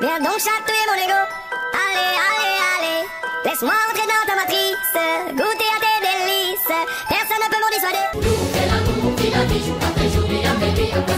chatouiller mon ego. Allez, allez, allez, laisse-moi entrer dans ta matrice, goûter à tes délices. Personne ne peut m'en dissuader. Nous, l'amour, la vie jour après jour, après